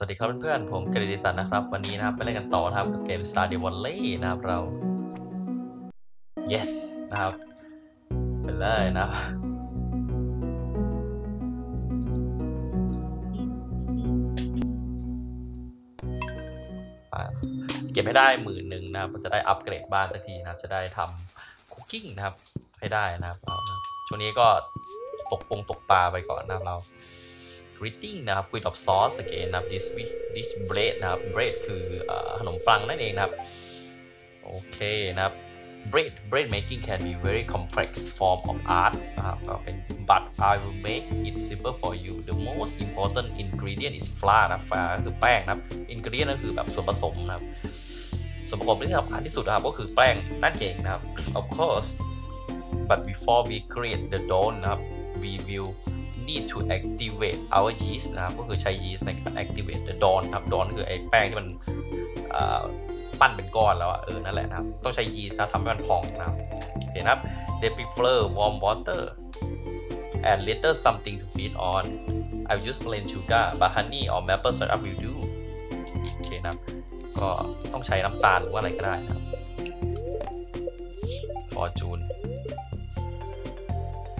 สวัสดีครับเพื่อนๆ ผมกฤติสันนะครับ วันนี้นะครับไปเล่นกันต่อนะครับกับเกม Stardew Valley นะครับเรา yes นะครับไปเลยนะครับเก็บให้ได้หมื่นหนึ่งนะครับจะได้อัปเกรดบ้านสักทีนะครับจะได้ทำคุกกิ้งนะครับให้ได้นะครับเรานะครับช่วงนี้ก็ตกปงตกปลาไปก่อนนะครับเรา greeting นะครับ queen of sauce again นะครับ this week this bread นะครับ bread คือขนมปังนั่นเองนะครับ โอเคนะครับ bread bread making can be very complex form of art นะครับก็เป็น but I will make it simple for you the most important ingredient is flour นะ flour คือแป้งนะครับ ingredient ก็คือแบบส่วนผสมนะครับ ส่วนประกอบที่สำคัญที่สุดนะครับก็คือแป้งนั่นเองนะครับ of course but before we create the dough นะครับ we will need to activate our yeast นะครับก็คือใช้ yeast ในการ activate the dawn นะครับ dawn คือไอ้แป้งที่มันปั้นเป็นก้อนแล้วอะเออนั่นแหละนะครับ ต้องใช้ yeast นะทำให้มันพองนะครับโอเคนะครับ they prefer warm water and little something to feed on I will use plain sugar but honey or maple syrup will do โอเคนะครับ ก็ต้องใช้น้ำตาลหรือว่าอะไรก็ได้นะครับ fortune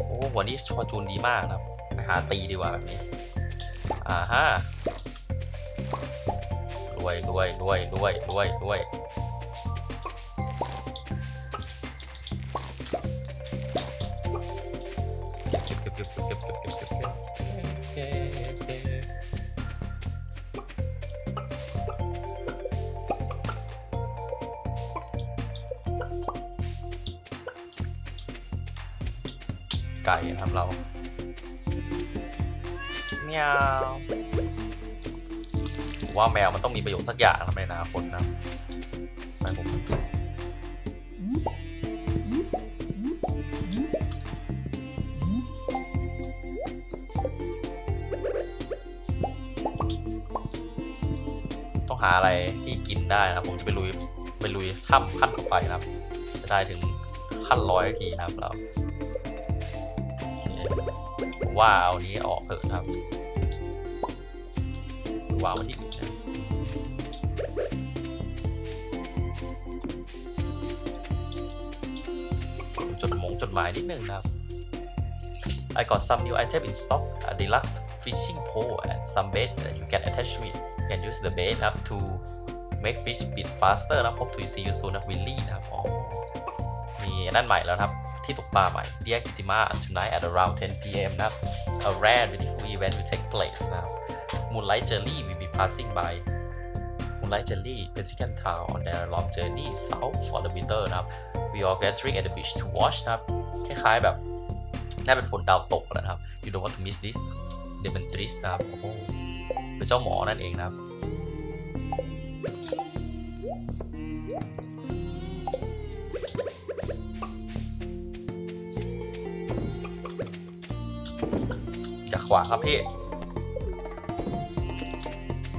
โอ้วันนี้ฟอร์จูนดีมากนะครับ หาตีดีกว่าแบบนี้อ่าฮะรวยรวยรวยรวยรวยรวย ประโยชน์สักอย่างในอนาคตนะไปผมต้องหาอะไรที่กินได้นะผมจะไปลุยไปลุยถ้ำขั้นต่อไปนะครับ จะได้ถึงขั้นร้อยทีนะครับเราผมว่าเอานี้ออกเถอะนะครับวางไว้ที่ หมายนิดนึงนะครับ I got some new item in stock a deluxe fishing pole and some bait that you can attach to it and use the bait นะครับ to make fish bit faster นะครับ to see you soon นะ Willy นะครับอ๋อมีนั่นใหม่แล้วครับ ที่ตกปลาใหม่ Dear Kitima tonight at around 10 p.m. นะครับ a rare beautiful event will take place นะครับ Moonlight Jelly will be passing by Moonlight Jelly Mexican town on their long journey south for the winter นะครับ we all gathering at the beach to watch นะครับ คล้ายๆแบบน่าเป็นฝนดาวตกแล้วนะครับ you don't want to miss this Dementris นะครับโอ้โหเป็นเจ้าหมอนั่นเองนะครับจะขวาครับพี่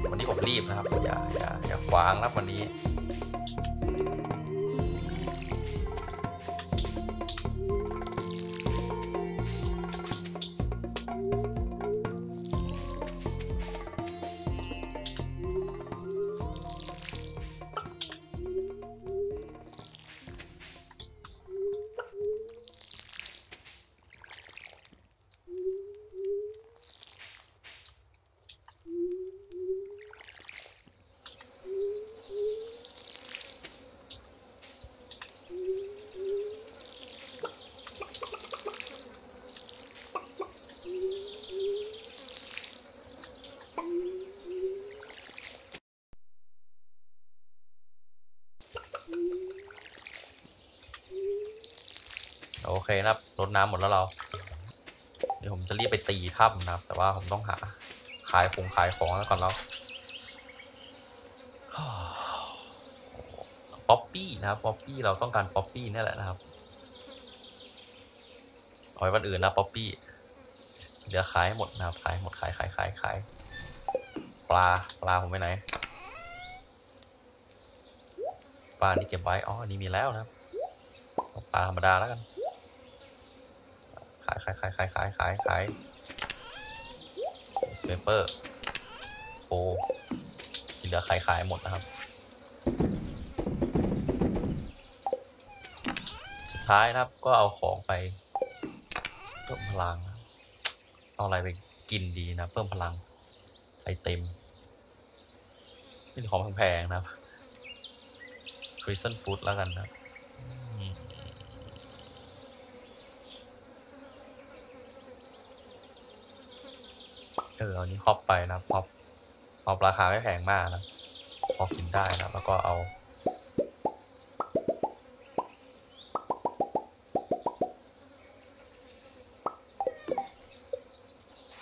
วันนี้ผมรีบนะครับ อย่าอย่าอย่าขวางนะครับวันนี้ เคนะครับรดน้ำหมดแล้วเรา เดี๋ยวผมจะรีบไปตีถ้ำนะครับ แต่ว่าผมต้องหาขายคงขายของแล้วก่อนแล้ว poppy นะครับ poppy เราต้องการ poppy นี่แหละนะครับเอาไว้วันอื่นนะ poppy เหลือขายหมดนะครับขายหมดขายขายขายขายปลาปลาผมไปไหนปลานี่เก็บไว้อ๋อนนี้มีแล้วนะครับปลาธรรมดาแล้วกัน ขายขายขายขายขายขายสเปเปอร์โฟเหลือขายขายหมดนะครับ สุดท้ายนะครับก็เอาของไปเพิ่มพลัง เอาอะไรไปกินดีนะ เพิ่มพลังไอเต็มนี่ของแพงๆนะครับ Prison Food แล้วกันนะครับอืม เออเอานี้ครอบไปนะครอบครอบราคาไม่แพงมากนะพอกินได้นะแล้วก็เอา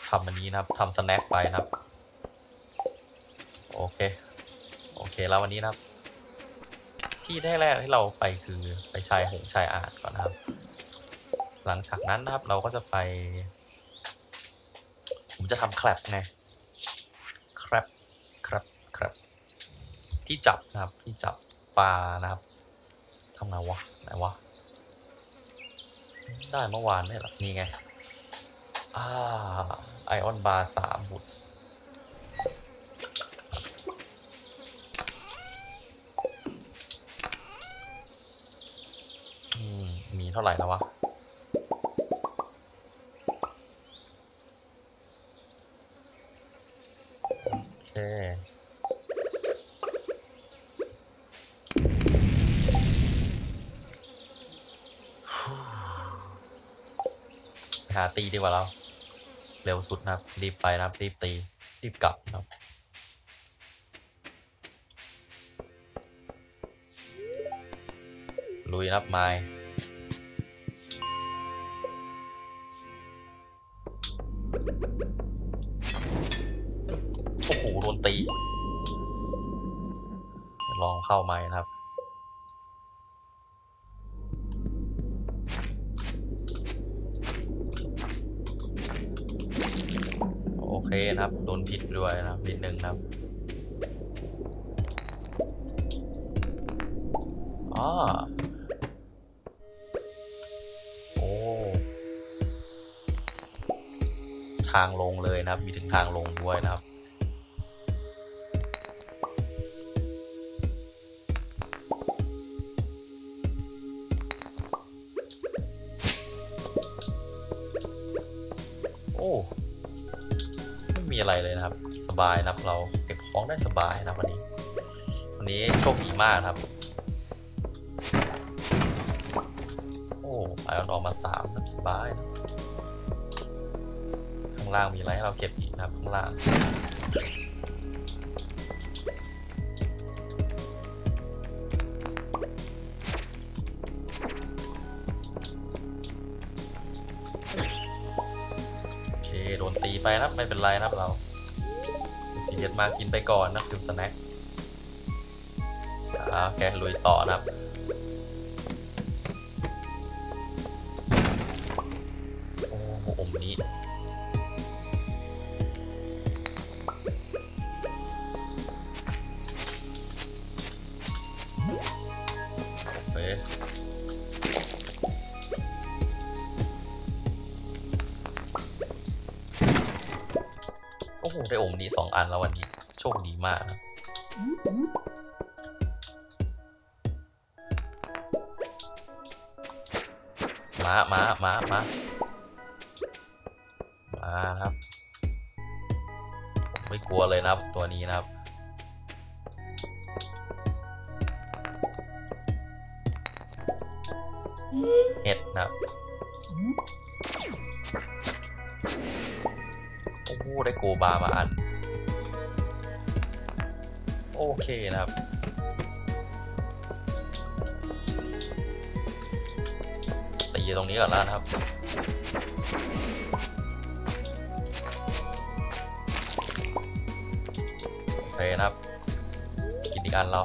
ทำอันนี้นะครับทำสแน็คไปนะครับ โอเค โอเคแล้ววันนี้นะครับ ที่แรกที่เราไปคือไปชายหงชายอาดก่อนนะครับ หลังจากนั้นนะครับเราก็จะไป จะทำแคลปไงแคลปแคลปแคลปที่จับนะครับ ที่จับปลานะครับทำไงวะไหนวะ ได้เมื่อวานเนี่หรอนี่ไง อ่า ไอออนบาร์สามบุตอืมมีเท่าไหร่แล้ววะ ตีดีกว่าเรา เร็วสุดนะครับ รีบไปนะครับ รีบตี รีบกลับนะครับลุยนะครับไม้โอ้โหโดนตี ลองเข้าไม้นะครับ เคนะครับ โดนผิดด้วยนะครับนิดนึงนะครับอ๋อโอ้ทางลงเลยนะครับ มีถึงทางลงด้วยนะครับ บสบายนะครับ เราเก็บของได้สบายนะวันนี้ วันนี้โชคดีมากครับ โอ้ไอออนออกมาสามนะสบายนะข้างล่างมีอะไรให้เราเก็บอีกนะครับข้างล่างโอเคโดนตีไปนะไม่เป็นไรนะเรา สียดมากินไปก่อนนะคือสแน็คโอเคลุยต่อนะครับโอ้โหอมนี้ นี้สองอันแล้ววันนี้ โชคดีมากมามามามามาครับ ไม่กลัวเลยนะครับตัวนี้นะครับเห็ดนะครับโอ้โหได้โกบามาอัน เคนะครับตีตรงนี้ก่อนแล้วนะครับโอเคนะครับกินอีกอันเรา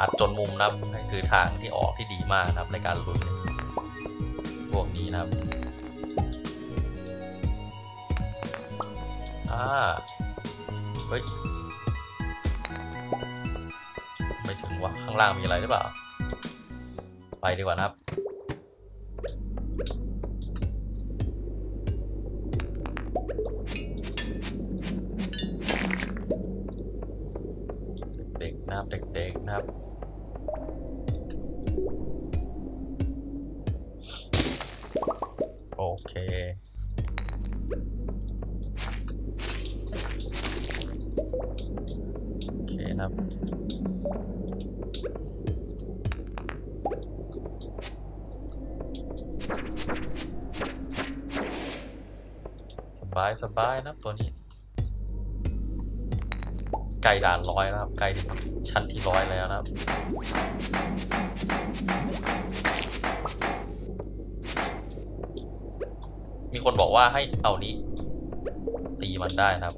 อัดจนมุมนะครับนั่นคือทางที่ออกที่ดีมากนะครับในการลุยพวกนี้นะครับอ่าเฮ้ยไม่ถึงวะข้างล่างมีอะไรหรือเปล่า ไปดีกว่านะครับ บายนะตัวนี้ใกล้ด่านร้อยแล้วครับใกล้ชั้นที่ร้อยแล้วนะครับ มีคนบอกว่าให้เอานี้ ตีมันได้นะครับ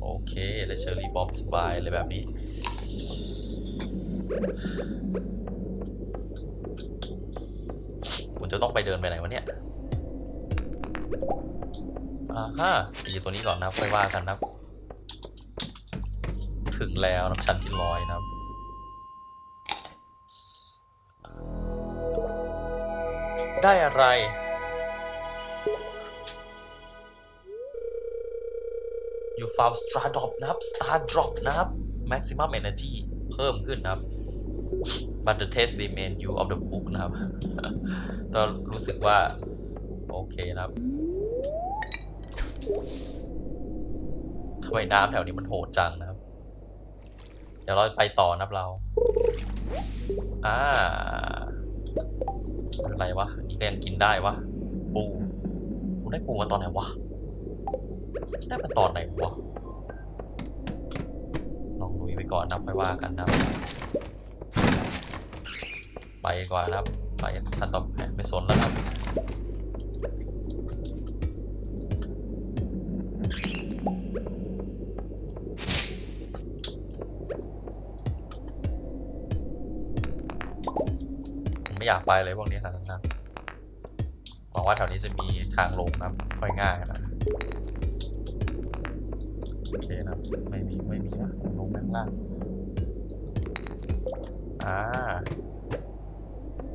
โอเคได้เชอร์รี่บอมสบายเลยแบบนี้ จะต้องไปเดินไปไหนวะเนี่ยอ่าฮะตีตัวนี้ก่อนนะค่อยว่ากันนะถึงแล้วนะชั้นที่ร้อยนะได้อะไร you found star drop นะครับ star drop นะครับ maximum energy เพิ่มขึ้นนะครับ but the test remain you of the book นะครับ ก็รู้สึกว่า โอเคนะครับทำไมน้ำแถวนี้มันโหดจังนะครับ เดี๋ยวเราไปต่อนะครับเรา อ่า อะไรวะอันนี้ก็ยังกินได้วะ ปูกูได้ปูมาตอนไหนวะ ได้มาตอนไหนวะ ลองลุยไปก่อนนะไปว่ากันนะ ไปก่อนนะครับ ไปชั้นต่อไปไม่สนแล้วครับไม่อยากไปเลยพวกนี้ขนาดนั้นะหวังว่าแถวนี้จะมีทางลงนะครับค่อยง่ายนะโอเคนะไม่มี ไม่มีนะลงด้านล่างอ่า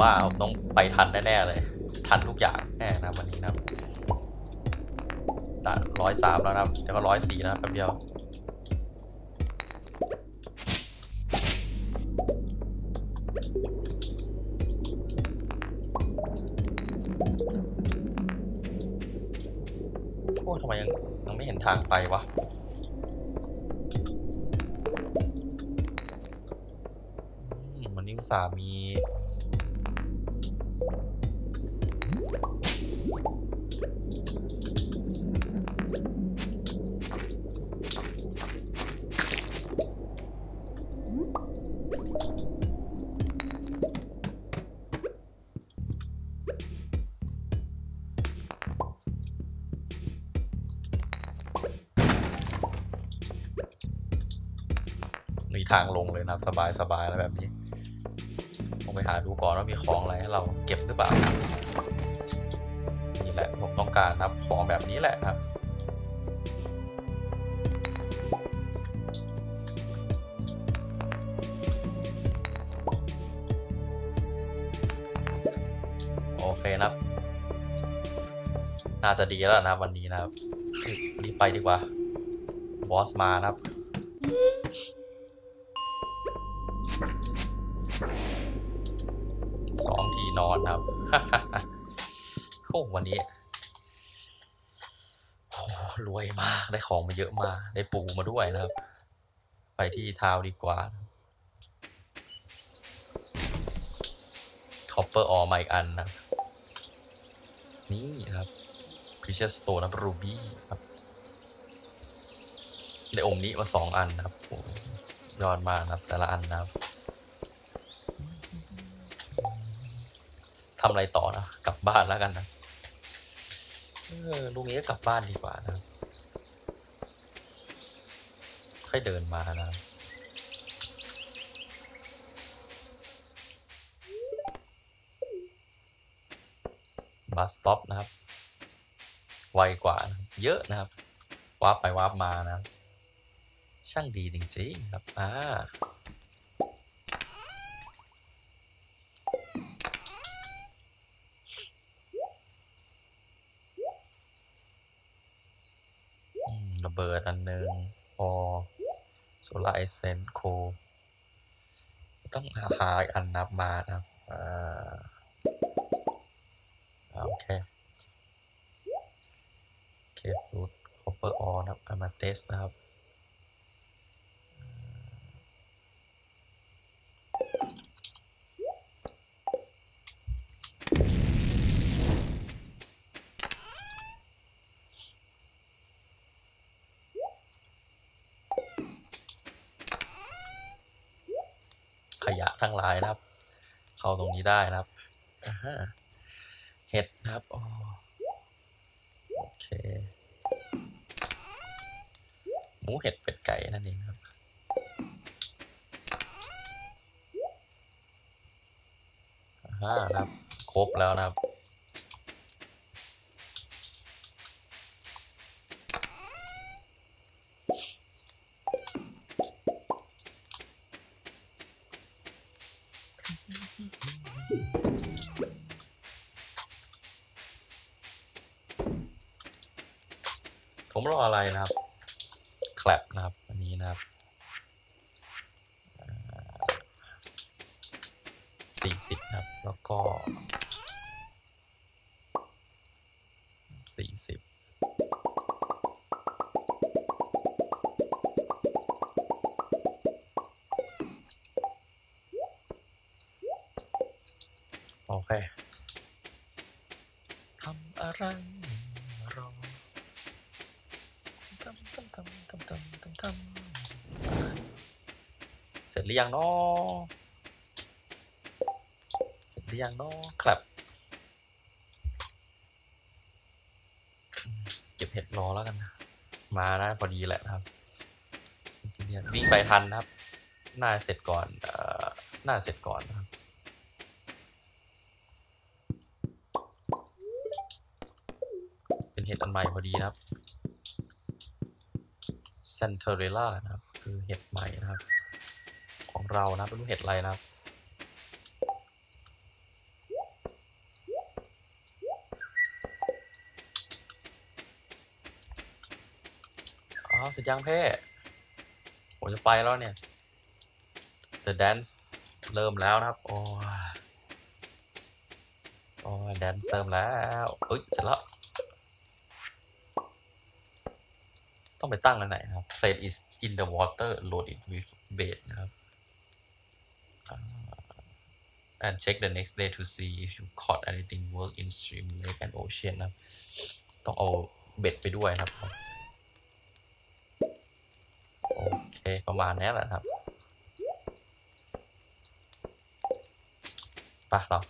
ว่าผมต้องไปทันแน่ๆเลย ทันทุกอย่างแน่นะวันนี้นะด่านร้อยสามแล้วนะครับเดี๋ยวก็ร้อยสี่นะแป๊บเดียวโอ้ทำไมยังยังไม่เห็นทางไปวะมวันนี้สามี ทางลงเลยนะครับสบายสบายแล้วแบบนี้ผมไปหาดูก่อนว่ามีของอะไรให้เราเก็บหรือเปล่านี่แหละผมต้องการนับของแบบนี้แหละครับโอเคนะครับ น่าจะดีแล้วนะครับวันนี้นะครับรีบไปดีกว่าบอสมานะครับ ของมาเยอะมาได้ปูมาด้วยนะครับ ไปที่ town ดีกว่า copper ore มาอีกอันนะนี่นะครับ Precious Stone นะรับ Ruby ครับได้อมนี้มาสองอันนะครับโอ้โหสุดยอดมากนะครับแต่ละอันนะครับทำอะไรต่อนะ กลับบ้านแล้วกันนะเออลุงนี้ก็กลับบ้านดีกว่านะครับ ค่อยเดินมานะครับbus stop นะครับ ไวกว่านะเยอะนะครับ warp ไป warp มานะ ช่างดีจริงๆครับอ่าระเบิดอันหนึ่งพอ solar essence โคต้องหาอันนับมานะครับอ่าอ่าโอเคเคฟูดคอปเปอร์ออนะครับมาเตสนะครับขยะทั้งหลายนะครับ เข้าตรงนี้ได้นะครับอ่าฮะ เห็ดนะครับอ๋อโอเคหมูเห็ดเป็ดไก่นั่นเองครับอ่าครับ ครบแล้วนะครับ ผมรออะไร นะครับ แคลปนะครับ อันนี้นะครับสี่สิบนะครับ แล้วก็สี่สิบโอเค ทำอะไรรอ ทำทำทำทำทำทำทำเสร็จหรือ ยังเนาะเสร็จหรือยังเนาะครับ เก็บเห็ดรอแล้วกันนะ มาได้พอดีแหละครับ วิ่งไปทันนะครับ น่าเสร็จก่อนเอ่อน่าเสร็จก่อนนะครับเป็นเห็ดอันใหม่พอดีนะครับเซนเทเรล่านะครับ คือเห็ดใหม่นะครับ เรานะไม่รู้เห็ดอะไรนะครับอ๋อสร็จยังเพ่ผมจะไปแล้วเนี่ย The Dance เริ่มแล้วนะครับ โอ้ยโอ้ย Dance เริ่มแล้วเอ้ยเสร็จแล้วต้องไปตั้งอันไหนนะครับ plate is in the water load it with bait นะครับอ่า and check the next day to see if you caught anything work in stream lake and ocean นะครับต้องเอาเบ็ดไปด้วยนะครับ โอเค ประมาณนี้แหละครับไปเรา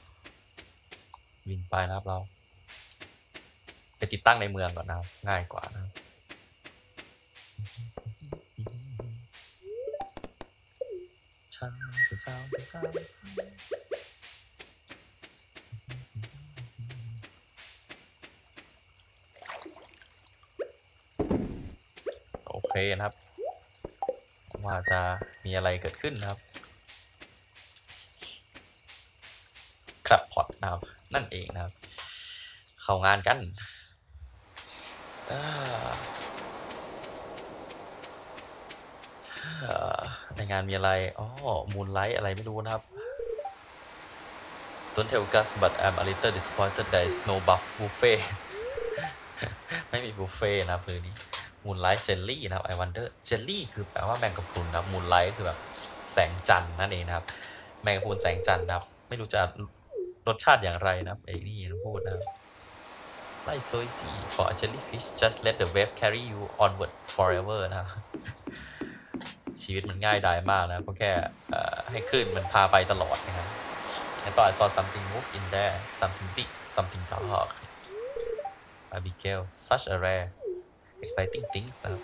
วิ่งไปนะครับเรา ไปติดตั้งในเมืองก่อนนะครับ ง่ายกว่านะครับเช้าเช้าเช้าโอเค นะครับ ว่าจะมีอะไรเกิดขึ้นนะครับครับพอร์ตนะครับนั่นเองนะครับ เข้างานกันในงานมีอะไรอ๋อมูนไลท์อะไรไม่รู้นะครับ Don't tell Gus but I'm a little disappointed there is no buff buffet ไม่มีบุฟเฟ่นะครับคืนนี้ มูนไลท์เจลลี่นะครับ I wonder เจลลี่คือแปลว่าแมงกะพรุนนะครับมูนไลท์คือแบบแสงจันทร์นั่นเองนะครับ แมงกะพรุนแสงจันทร์นะครับ ไม่รู้จะรสชาติอย่างไรนะครับไอ้นี่พูดนะครับ Like so easy for a jellyfish just let the wave carry you onward forever นะครับชีวิตมันง่ายดายมากนะก็แค่เอ่ให้คลื่นมันพาไปตลอดนะครับ I thought I saw something move in there something big something dark Abigail such a rare exciting things นะครับ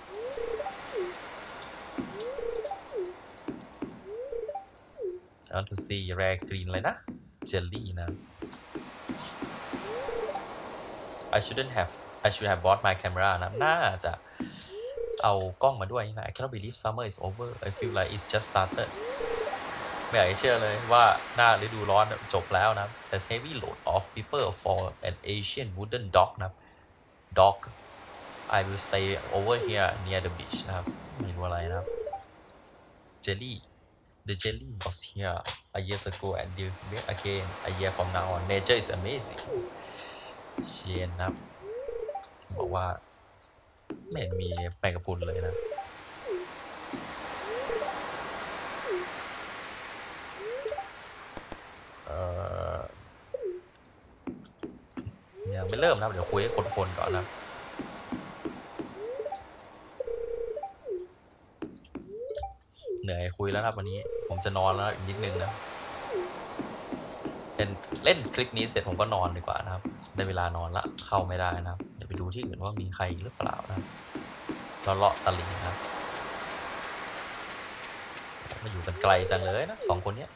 I want to see rare green อะไรนะ jelly นะ I shouldn't have I should have bought my camera นะ น่าจะเอากล้องมาด้วยนะ I cannot believe summer is over I feel like it's just started ไม่อยากเชื่อเลยว่าหน้าฤดูร้อนจบแล้วนะ There's heavy load of people for an Asian wooden dog นะ dog I will stay over here near the beach นะครับไม่รู้อะไรนะครับ jelly the jelly was here a years ago and will be back again a year from now on nature is amazing เชียนนะครับบอกว่าไม่เห็นมีแปลงกระพุนเลยนะเอ่อยังไม่เริ่มนะเดี๋ยวคุยให้คนๆก่อนนะ เหนื่อยคุยแล้วครับวันนี้ ผมจะนอนแล้วอีกนิดนึงนะเล่นเล่นคลิปนี้เสร็จผมก็นอนดีกว่านะครับ ได้เวลานอนละเข้าไม่ได้นะครับเดี๋ยวไปดูที่อื่นว่ามีใครหรือเปล่านะรับเราเลาะตะลิงนะครับมาอยู่กันไกลจังเลยนะสองคนเนี้ย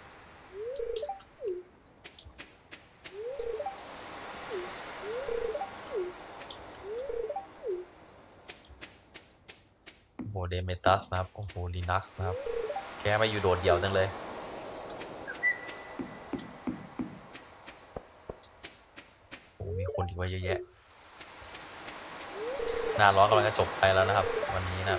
โอ้โหเดเมตัสนะครับ โอ้โหลินักนะครับ แกมาอยู่โดดเดี่ยวจังเลย โอ้มีคนอีกว่าเยอะแยะ หน้าร้อนกำลังจะจบไปแล้วนะครับ วันนี้นะ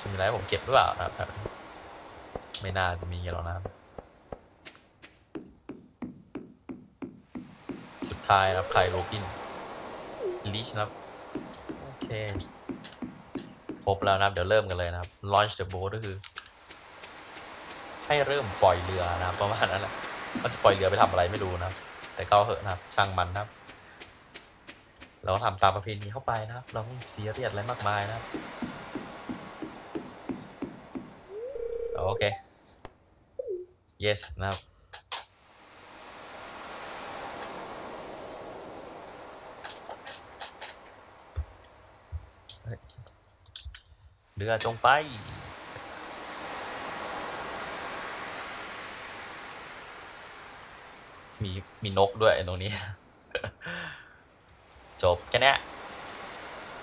จะมีอะไรผมเก็บหรือเปล่าครับ ไม่น่าจะมีหรอกนะครับสุดท้ายครับใครโรบิน ลิชนะครับ โอเค ครบแล้วนะครับ เดี๋ยวเริ่มกันเลยนะครับ launch the boat ก็คือ ให้เริ่มปล่อยเรือนะครับ ประมาณนั้นแหละมันจะปล่อยเรือไปทำอะไรไม่รู้นะครับแต่ก็เหอะนะครับ ช่างมันนะครับ เราก็ทำตามประเพณีเข้าไปนะครับ เราไม่เสียเรียดอะไรมากมายนะครับ โอเค yes นะครับ เรือจงไป มีมีนกด้วยตรงนี้ จบแค่นี้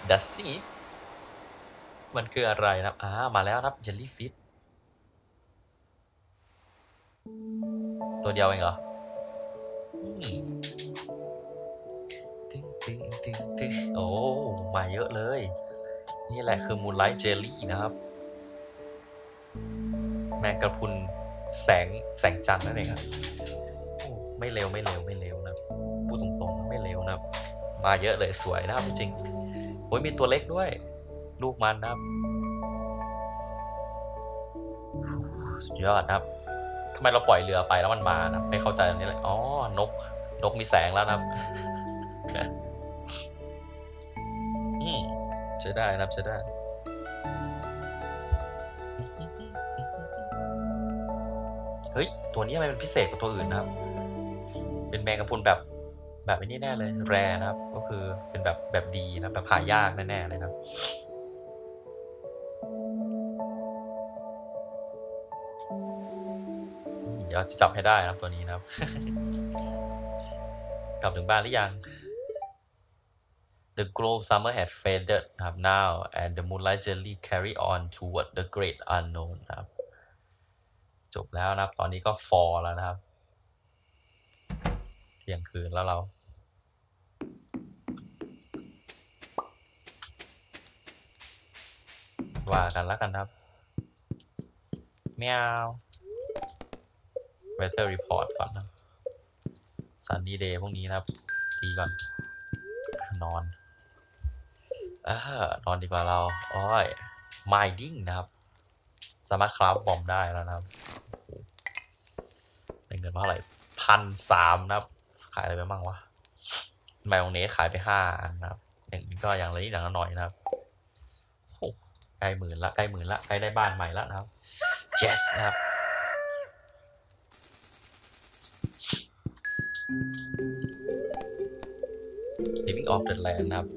ดัซซี่มันคืออะไรนะครับอ่ามาแล้วครับเจลลี่ฟิชตัวเดียวเองเหรอโอ้ มาเยอะเลย นี่แหละคือมูนไลท์เจลลี่นะครับ แมงกระพุนแสงแสงจันทร์นั่นเองครับไม่เร็วไม่เร็วไม่เร็วนะพูดตรงๆไม่เร็วนะมาเยอะเลยสวยนะครับจริงโอ้ยมีตัวเล็กด้วย ลูกมันนะครับสุดยอดนะครับทำไมเราปล่อยเรือไปแล้วมันมานะไม่เข้าใจอันนี้เลยอ๋อนกนกมีแสงแล้วนะครับ ใช้ได้นะครับใช้ได้เฮ้ย ตัวนี้ทำไมเป็นพิเศษกว่าตัวอื่นนะครับ เป็นแมงกะพรุนแบบแบบนี้แน่เลย แรนะครับ ก็คือเป็นแบบแบบดีนะแบบหายากแน่ๆเลยนะครับ เดี๋ยวจะจับให้ได้นะครับตัวนี้นะครับ กลับถึงบ้านหรือยัง The glow summer had faded นะครับ now and the moonlight jelly carry on toward the great unknown นะครับ จบแล้วนะครับ ตอนนี้ก็ fall แล้วนะครับเที่ยงคืนแล้วเรา ว่ากันแล้วกันครับแมว weather report ก่อนนะ sunny day พวกนี้นะครับตีก่อน นอน เออนอนดีกว่าเราโอ้ย minding นะครับ สามารถคราฟบอมได้แล้วนะครับเพราะอะไรพันสามนะครับ ขายอะไรไปบ้างวะไมโองเนสขายไปห้านะครับอย่างนี้ก็อย่างละนิดอย่างละหน่อยนะครับโอ้ใกล้หมื่นละใกล้หมื่นละใกล้ได้บ้านใหม่ละนะครับ yes นะครับ living off the land นะครับ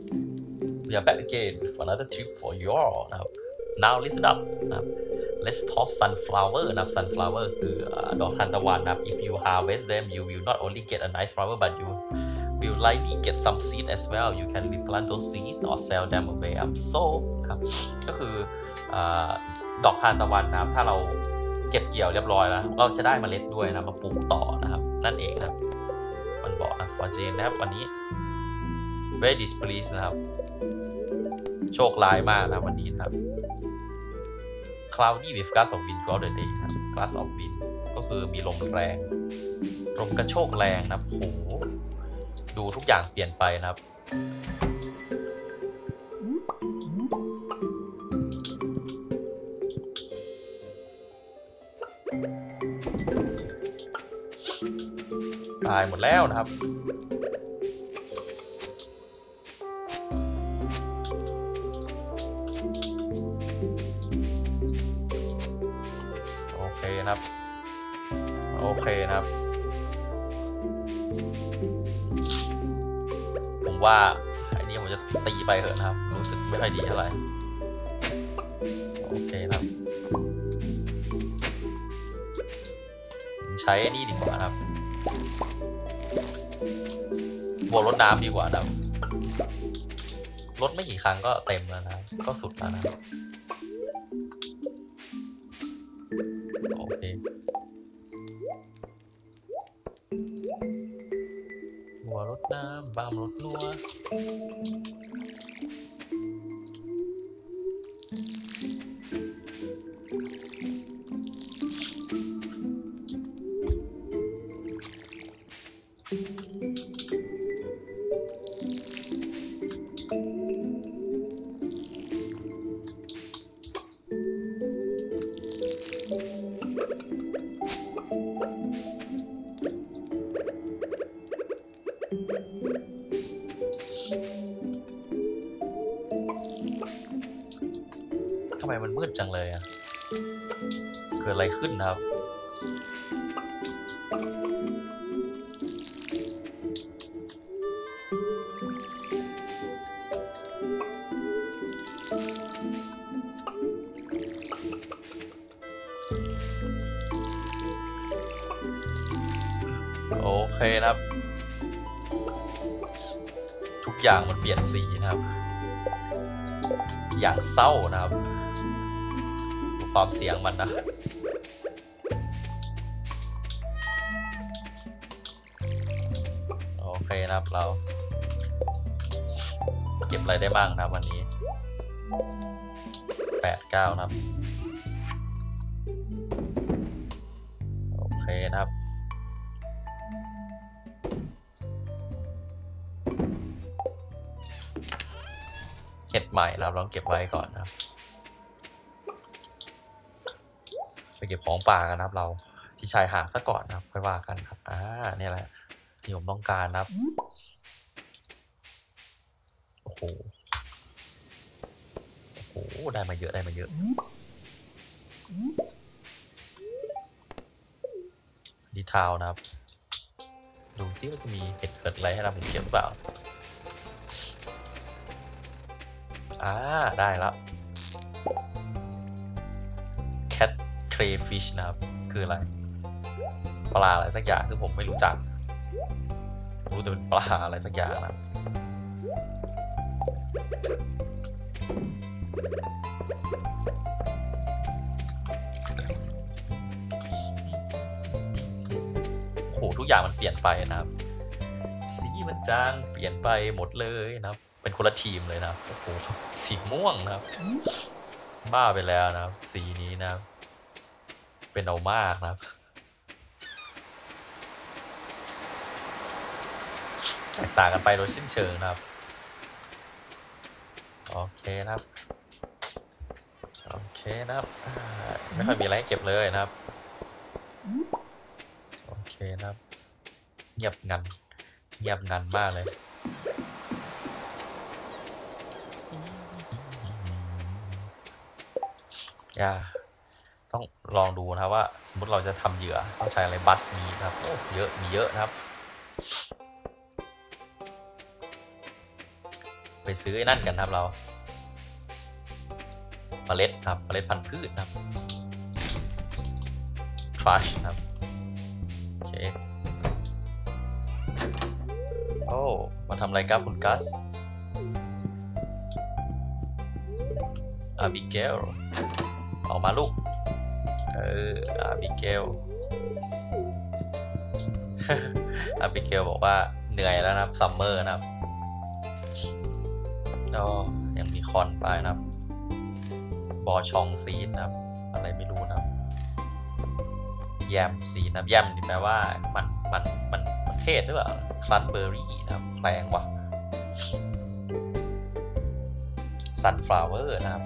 are back again with another trip for you all นะครับ now listen up นะครับ let's talk sunflower นะครับ sunflower คือดอกทานตะวันนะครับ if you harvest them you will not only get a nice flower but you will likely get some seed as well you can replant those seeds or sell them away up so นะครับก็คือดอกทานตะวันนะครับถ้าเราเก็บเกี่ยวเรียบร้อยแล้ว เราจะได้เมล็ดด้วยนะมาปลูกต่อนะครับ นั่นเองนะครับมันบอกนะ for Jane นะครับวันนี้ very displeased นะครับ โชคร้ายมากนะวันนี้ครับ cloudy with gust of wind throughout the day ครับ gust of wind ก็คือมีลมแรงลมกระโชกแรงนะครับโหดูทุกอย่างเปลี่ยนไปนะครับ ตายหมดแล้วนะครับ โอเคนะครับ ผมว่าไอ้นี่ผมจะตีไปเถอะนะครับ รู้สึกไม่ค่อยดีเท่าไหร่ โอเคนะครับ ใช้ไอ้นี่ดีกว่านะครับบวกรถน้ำดีกว่านะครับรถไม่กี่ครั้งก็เต็มแล้วนะ ก็สุดแล้วนะ วร โอเคนะครับ ทุกอย่างมันเปลี่ยนสีนะครับ อย่างเศร้านะครับ ความเสียงมันนะโอเคนะครับเรา เก็บอะไรได้บ้างนะวันนี้ แปดเก้านะครับ โอเคนะครับ เห็ดใหม่นะครับลองเก็บไว้ก่อนนะครับ ไปเก็บของป่ากันนะครับ เราที่ชายหาดซะก่อนนะครับค่อยว่ากันครับ อ่าเนี่ยแหละที่ผมต้องการนะครับ โอ้โห อ้ได้มาเยอะได้มาเยอะ ดีทาวนะครับ ดูซิว่าจะมีเห็ดเกิดอะไรให้เราผมเก็บหรือเปล่า อ่า ได้แล้ว cat crayfish นะครับ คืออะไร ปลาอะไรสักอย่างซึ่งผมไม่รู้จัก รู้แต่เป็นปลาอะไรสักอย่างนะครับ โอ้โหทุกอย่างมันเปลี่ยนไปนะครับ สีมันจางเปลี่ยนไปหมดเลยนะครับ เป็นคนละทีมเลยนะครับโอ้โหสีม่วงนะครับ บ้าไปแล้วนะครับ สีนี้นะครับ เป็นเอามากนะครับแตกต่างกันไปโดยสิ้นเชิงนะครับ โอเคครับ โอเคนะครับไม่ค่อยมีอะไรเก็บเลยนะครับ โอเคนะครับ เงียบงันเงียบงันมากเลยอย่าต้องลองดูนะครับว่า สมมติเราจะทำเหยื่อต้องใช้อะไรบัตมีนะครับโอ้เยอะมีเยอะนะครับ ไปซื้อไอ้นั่นกันครับเรา เมล็ดครับเมล็ดพันธุ์พืชครับ trash ครับโอเคโอ้มาทำอะไรครับคุณกัสอาบิเกลออกมาลูก เอออาบิเกลอาบิเกลบอกว่าเหนื่อยแล้วนะครับ summer นะครับก็ยังมี corn ไปนะครับ bok choy seed นะครับ อะไรไม่รู้นะครับ yam seed นะ yam นี่แปลว่ามันมันมันมันเทศหรือเปล่าคลันเบอร์รี่นะครับแปลงว่ะ sunflower นะครับ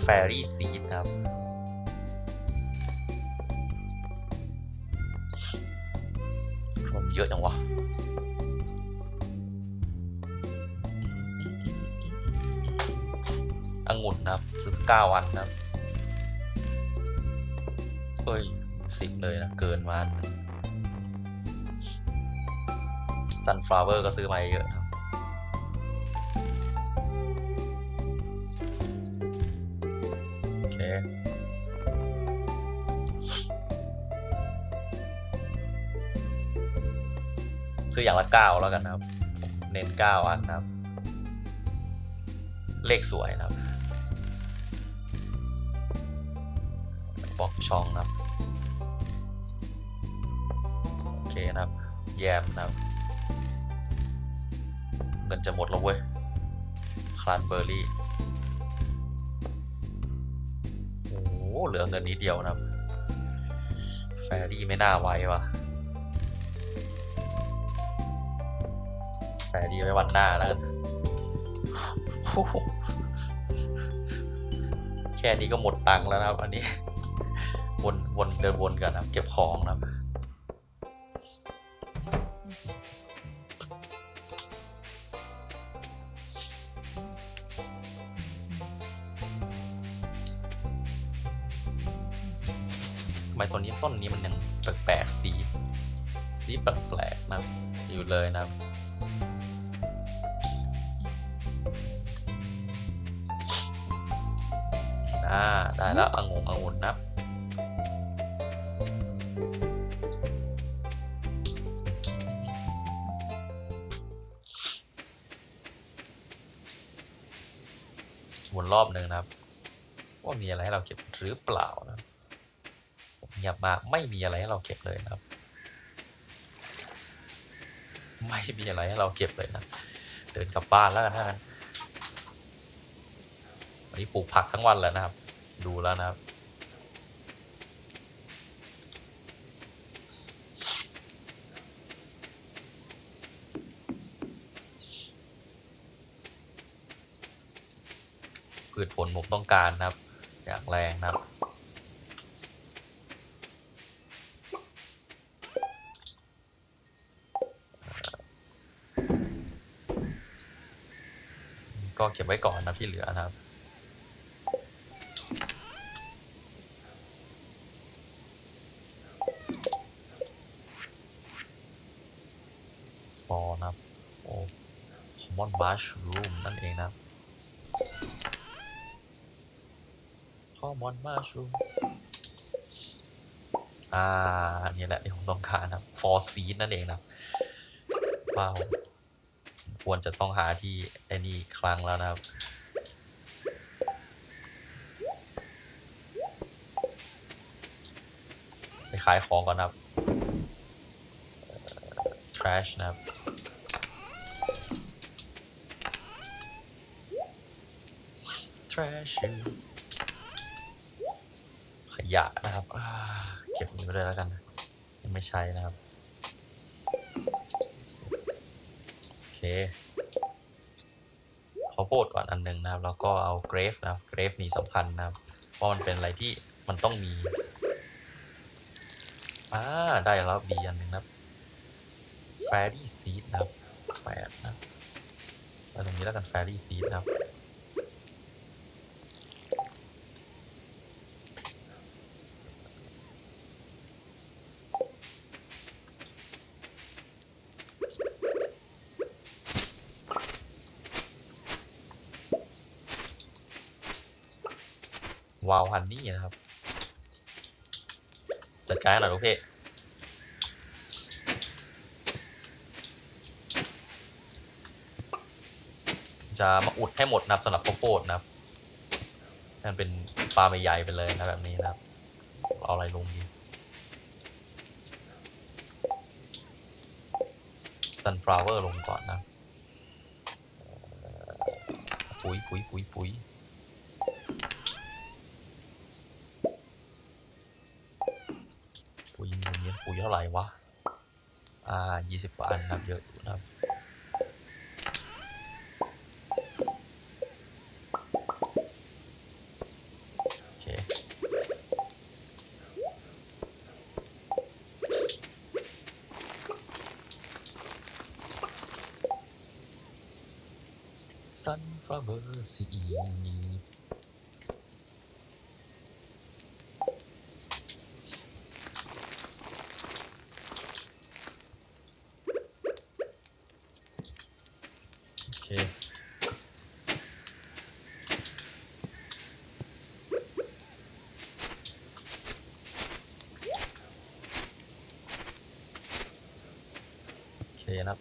fairy seed นะครับ ผมเยอะจังวะ องุ่นนะครับสิบเก้าอันนะครับเฮ้ยสิบเลยนะเกินมา sunflower ก็ซื้อมาเยอะนะโอเคซื้ออย่างละเก้าแล้วกันนะครับ เน้นเก้าอันนะครับ เลขสวยนะครับ บล็อกช่องนะครับโอเคนะครับ แยมนะครับเงินจะหมดแล้วเว้ยคลานเบอร์รี่โอ้เหลือเงินนิดเดียวนะครับแฟรี่ไม่น่าไว้วะแฟรี่ไว้วันหน้าแล้วกันแค่นี้ก็หมดตังค์แล้วนะครับ อันนี้ วนวนเดินวนกันนะเก็บของนะครับทำไมตัวนี้ต้นนี้มันยังแปลกๆสี สีแปลกๆนะอยู่เลยนะอ่าได้แล้วองุ่นองุ่นนับ มีอะไรให้เราเก็บหรือเปล่านะเงียบมากไม่มีอะไรให้เราเก็บเลยนะครับ ไม่มีอะไรให้เราเก็บเลยนะ เดินกลับบ้านแล้วกันนะวันนี้ปลูกผักทั้งวันแล้วนะครับ ดูแล้วนะครับพืชผลผมต้องการนะครับ อย่างแรงนะครับ ก็เก็บไว้ก่อนนะที่เหลือนะครับฟอร์นะครับโอ้ common mushroom นั่นเองนะครับ common mushroom อ่านนี้แหละที่ผมต้องการนะครับ for seed นั่นเองนะครับว้าวควรจะต้องหาที่ไอ้นี่ครั้งแล้วนะครับไปขายของก่อนนะครับ trash นะครับ trash ข ยะนะครับอ่าเก็บนี้ไปเลยแล้วกัน ยังไม่ใช้นะครับ โอเคข้าวโพดก่อนอันหนึ่งนะครับ แล้วก็เอาเกรฟนะครับ เกรฟนี่สำคัญนะครับ เพราะมันเป็นอะไรที่มันต้องมีอ่าได้แล้วบีอันหนึ่งนะครับ fairy seed นะครับแปดนะเอาตรงนี้แล้วกัน fairy seed นะครับ วันนี่นะครับ จัดการหน่อยลูกพี่จะมาอุดให้หมดนะครับสำหรับข้าวโพดนะครับให้มันเป็นปลาใหญ่ไปเลยนะแบบนี้นะครับ เอาอะไรลงดี sunflower ลงก่อนนะปุ๋ยปุ๋ยปุ๋ยปุ๋ย ปุ๋ยปุ๋ยปุ๋ยเท่าไหร่ วะ อ่ายี่สิบกว่าอันนะครับเยอะอยู่นะครับโอเค sunflower seed โอเค โอเคนะครับ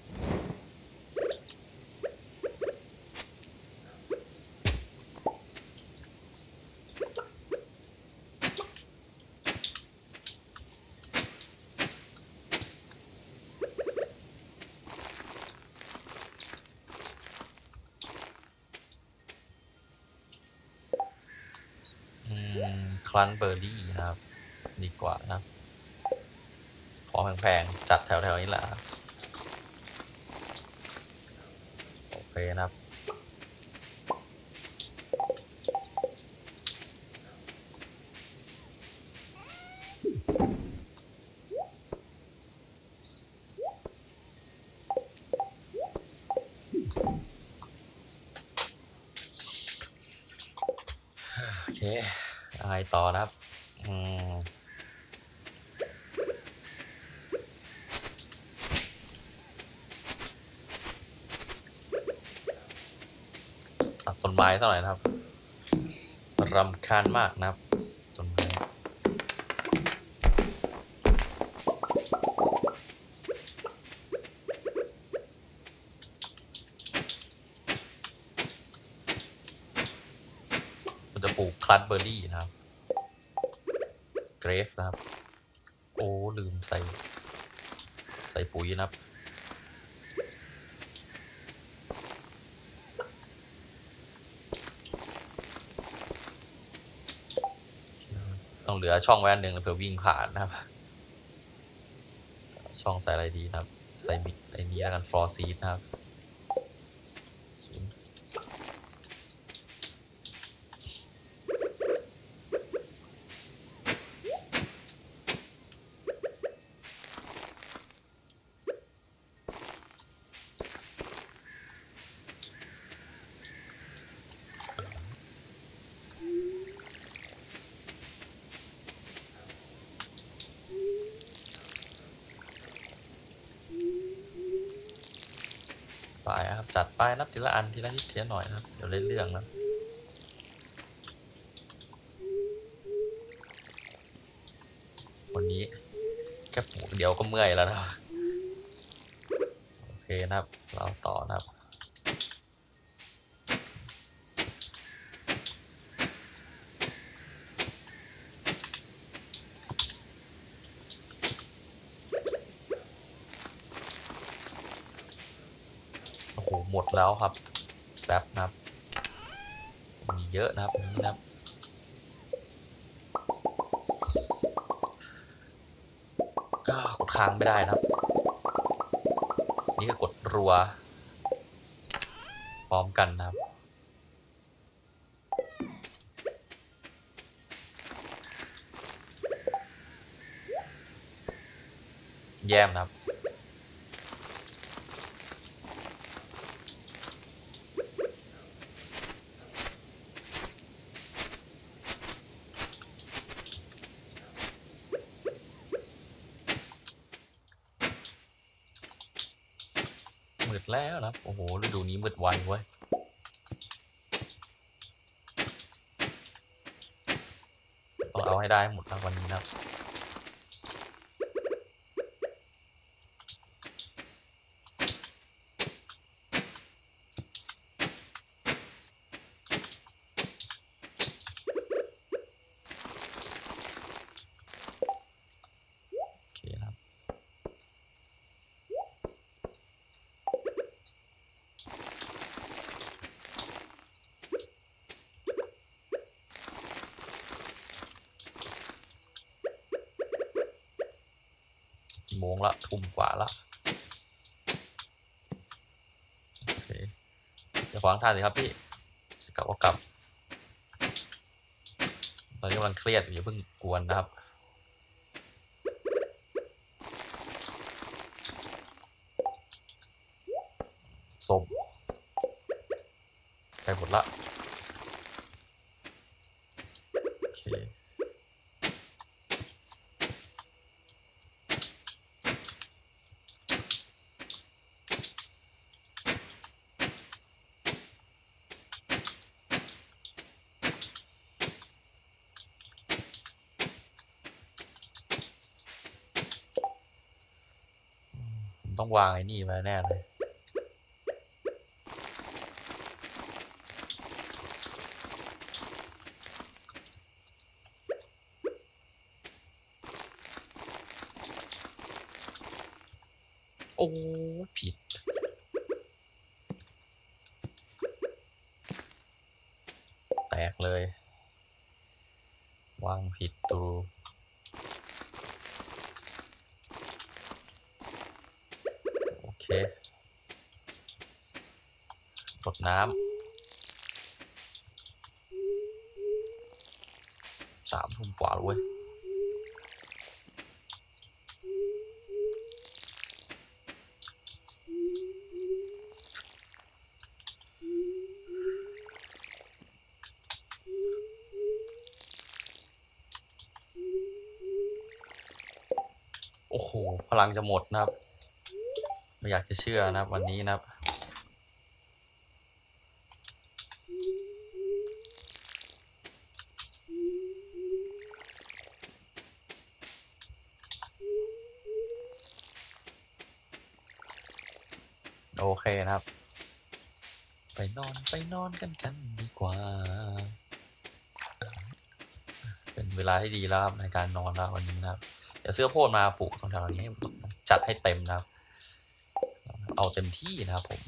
อื มันเบอร์รี่นะครับ ดีกว่านะของแพงๆ จัดแถวๆนี้แหละโอเคนะครับโอเค อะไรต่อนะครับ อืมตัดต้นไม้เท่าไหร่อยนะครับรำคาญมากนะครับ มันจะปลูกคลัดเบอร์รี่นะครับ เกรฟนะครับ โอ้ ลืมใส่ ใส่ปุ๋ยนะครับ ต้องเหลือช่องไว้อันหนึ่งเผื่อวิ่งผ่านนะครับ ช่องใส่อะไรดีนะครับ ใส่มิกไอ้นี้แล้วกันฟลอร์ซีดนะครับ ไปครับ จัดไปนับทีละอันทีละนิดทีละหน่อยนะครับ เดี๋ยวเล่นเรื่องนะวันนี้แค่ปลูกเดียวก็เมื่อยแล้วนะ โอเคนะครับ เราต่อนะครับ แล้วครับแซบนะครับ มีเยอะนะครับนี่นะครับกดค้างไม่ได้นะครับ นี่ก็กดรัว พร้อมกันนะครับ แยมนะครับ โอ้โหฤดูนี้มืดไวเว้ยต้องเอาให้ได้หมดนะวันนี้นะครับ โอเคนะครับ กี่โมงละ ทุ่มกว่าละโอเคอย่าขวางทางสิครับพี่กลับก็กลับ ตอนนี้กำลังเครียดอยู่าเพิ่งกวนนะครับศพไปหมดละ โอเค ผมต้อง วางไอ้นี่ไว้แน่เลย โอ้ผิดแตกเลย วางผิดตู โอเคกด น้ำสามทุ่มกว่าแล้วเว้ยโอ้โห พลังจะหมดนะครับ ไม่อยากจะเชื่อนะครับ วันนี้นะครับ โอเคนะครับ ไปนอนไปนอน กันกันดีกว่า เป็นเวลาที่ดีแล้วครับในการนอนแล้ววันนี้นะครับเดี๋ยวเสื้อโพดมาปลูกตรงแถวนี้จัดให้เต็มนะครับ เอาเต็มที่นะครับผม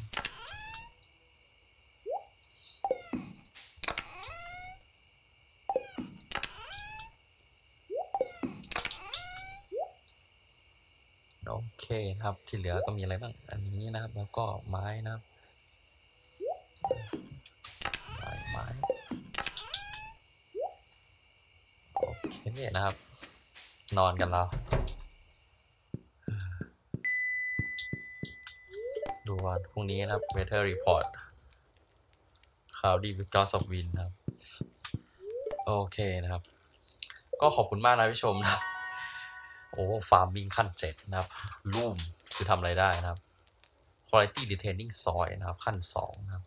โอเคครับที่เหลือก็มีอะไรบ้าง อันนี้นะครับ แล้วก็ไม้นะครับ ไม้ไม้โอเคนะครับ นอนกันแล้ว ดูวันพรุ่งนี้นะครับ weather report cloudy because of wind นะครับ โอเคนะครับ ก็ขอบคุณมากนะพี่ชมนะโอ้ฟาร์มมิ่งขั้นเจ็ดนะครับ รูมคือทำอะไรได้นะครับ quality retaining soil นะครับ ขั้นสองนะครับ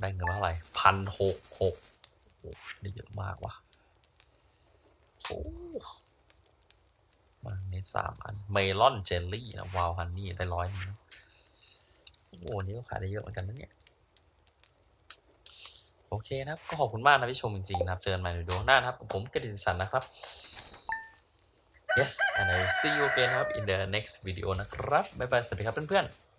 ได้เงินมาเท่าไหร่พันหกหก ได้เยอะมากว่ะโอ้มาในสามอัน เมลอนเจลลี่นะวาวฮันนี่ได้ร้อยนึงนะโอ้โหอันนี้ก็ขายได้เยอะเหมือนกันนะเนี่ย โอเคนะครับ ก็ขอบคุณมากนะพี่ชมจริงๆนะครับ เจอกันใหม่ในวิดีโอหน้านะครับ ผมกระดินสันนะครับ yes and I will see you again ครับ in the next video นะครับ บ๊ายบาย สวัสดีครับเพื่อนๆ